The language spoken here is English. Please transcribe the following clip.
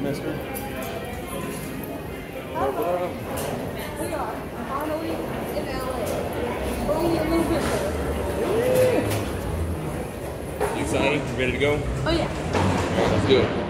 mister? Hello. We are finally in LA. Only a little bit. You excited? Ready to go? Oh yeah. All right, let's do it.